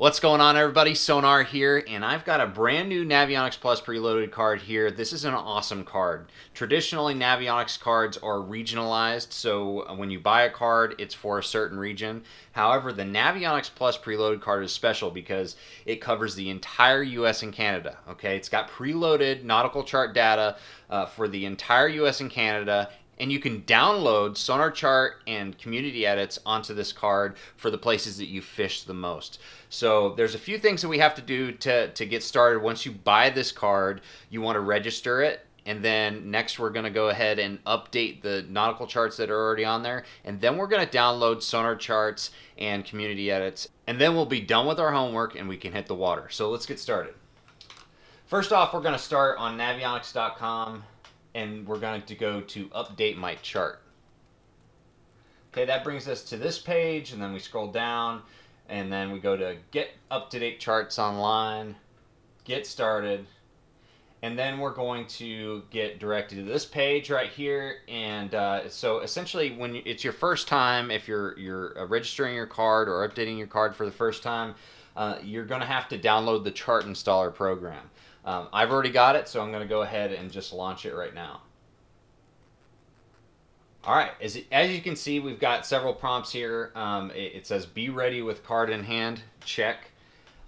What's going on everybody? Sonar here and I've got a brand new Navionics Plus preloaded card here. This is an awesome card. Traditionally Navionics cards are regionalized so when you buy a card it's for a certain region. However the Navionics Plus preloaded card is special because it covers the entire US and Canada. Okay, It's got preloaded nautical chart data uh, for the entire US and Canada and you can download Sonar Chart and community edits onto this card for the places that you fish the most. So there's a few things that we have to do to, to get started. Once you buy this card, you want to register it. And then next we're going to go ahead and update the nautical charts that are already on there. And then we're going to download sonar charts and community edits. And then we'll be done with our homework and we can hit the water. So let's get started. First off we're going to start on navionics.com and we're going to go to update my chart. Okay, that brings us to this page, and then we scroll down, and then we go to get up-to-date charts online, get started, and then we're going to get directed to this page right here. And uh, so essentially, when it's your first time, if you're you're uh, registering your card or updating your card for the first time, uh, you're going to have to download the chart installer program. Um, I've already got it, so I'm going to go ahead and just launch it right now. All right, as, as you can see, we've got several prompts here. Um, it, it, says be ready with card in hand, check.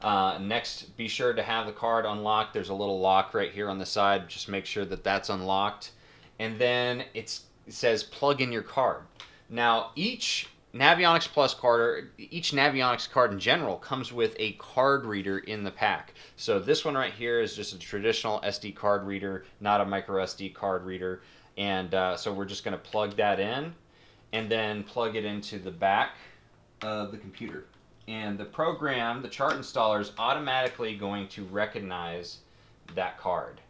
Uh, next, be sure to have the card unlocked. There's a little lock right here on the side. Just make sure that that's unlocked. And then it says plug in your card. Now, each Navionics Plus card, or each Navionics card in general, comes with a card reader in the pack. So this one right here is just a traditional SD card reader, not a micro SD card reader. And uh, so we're just going to plug that in and then plug it into the back of the computer. And the program, the chart installer, is automatically going to recognize that card.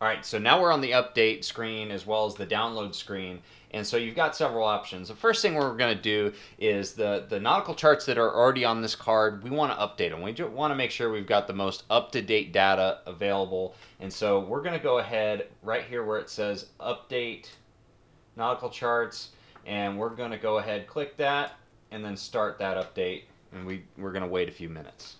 All right, so now we're on the update screen as well as the download screen. And so you've got several options. The first thing we're going to do is the, the nautical charts that are already on this card, we want to update them. We want to make sure we've got the most up-to-date data available. And so we're going to go ahead right here where it says update nautical charts. And we're going to go ahead, click that, and then start that update. And we, we're going to wait a few minutes.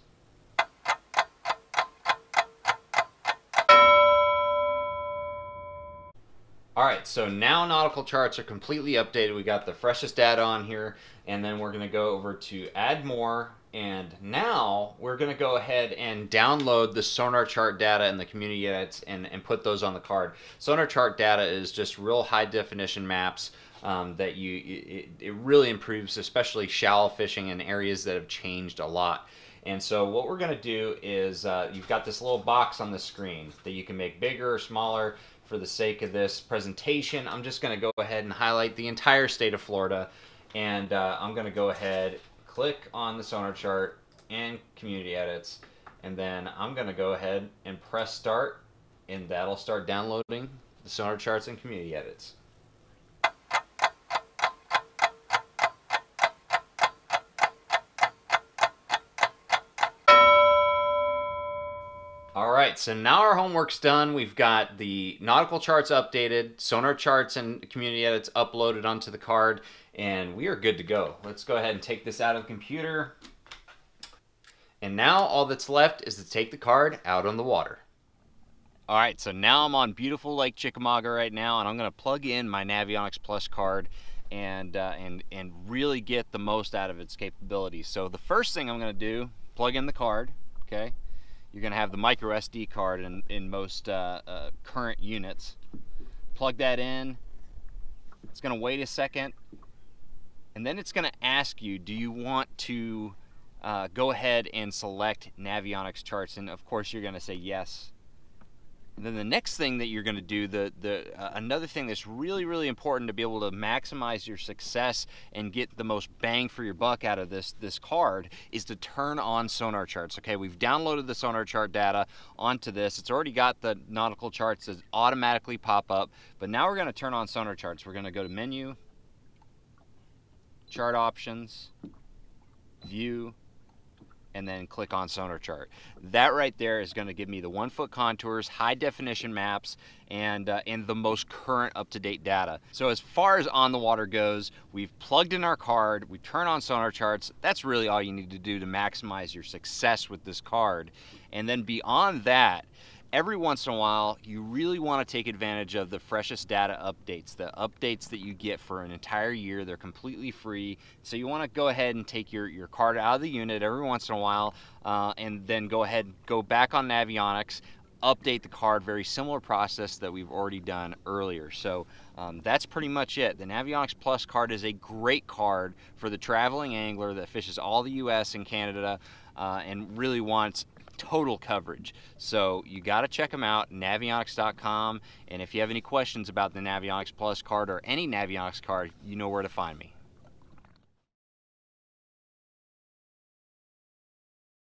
All right, so now nautical charts are completely updated. We got the freshest data on here, and then we're gonna go over to add more, and now we're gonna go ahead and download the sonar chart data and the community edits and, and put those on the card. Sonar chart data is just real high definition maps um, that you, it, it really improves, especially shallow fishing in areas that have changed a lot. And so what we're going to do is uh, you've got this little box on the screen that you can make bigger or smaller for the sake of this presentation, I'm just going to go ahead and highlight the entire state of Florida. And uh, I'm going to go ahead, click on the sonar chart and community edits. And then I'm going to go ahead and press start. And that'll start downloading the sonar charts and community edits. All right, so now our homework's done. We've got the nautical charts updated, sonar charts and community edits uploaded onto the card, and we are good to go. Let's go ahead and take this out of the computer. And now all that's left is to take the card out on the water. All right, so now I'm on beautiful Lake Chickamauga right now, and I'm going to plug in my Navionics Plus card and uh, and and really get the most out of its capabilities. So the first thing I'm going to do, plug in the card, okay? You're going to have the micro SD card in, in most uh, uh, current units. Plug that in. It's going to wait a second. And then it's going to ask you, do you want to uh, go ahead and select Navionics charts? And of course, you're going to say yes. And then the next thing that you're going to do, the the uh, another thing that's really really important to be able to maximize your success and get the most bang for your buck out of this this card is to turn on sonar charts. Okay, we've downloaded the sonar chart data onto this. It's already got the nautical charts that automatically pop up, but now we're going to turn on sonar charts. We're going to go to menu, chart options, view, and then click on sonar chart. That right there is going to give me the one foot contours, high definition maps, and, uh, and the most current up to date data. So as far as on the water goes, we've plugged in our card, we turn on sonar charts. That's really all you need to do to maximize your success with this card. And then beyond that, every once in a while, you really want to take advantage of the freshest data updates, the updates that you get for an entire year. They're completely free. So you want to go ahead and take your, your card out of the unit every once in a while uh, and then go ahead and go back on Navionics, update the card, very similar process that we've already done earlier. So um, that's pretty much it. The Navionics Plus card is a great card for the traveling angler that fishes all the US and Canada uh, and really wants total coverage. So you got to check them out, navionics.com. And if you have any questions about the Navionics Plus card or any Navionics card, you know where to find me.